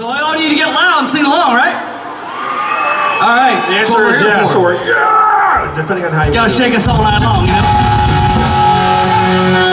So all need to get loud and sing along, right? All right. The answer is we're yes, or yeah, depending on how you Gotta it. shake us all night long, you know?